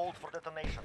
Hold for detonation.